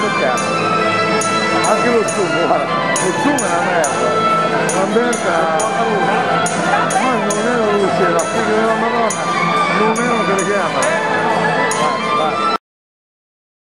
lo cazzo anche lo zoom guarda. Lo zoom è una merda. La merda ma non è la luce la figlia della madonna. Non è le chiama.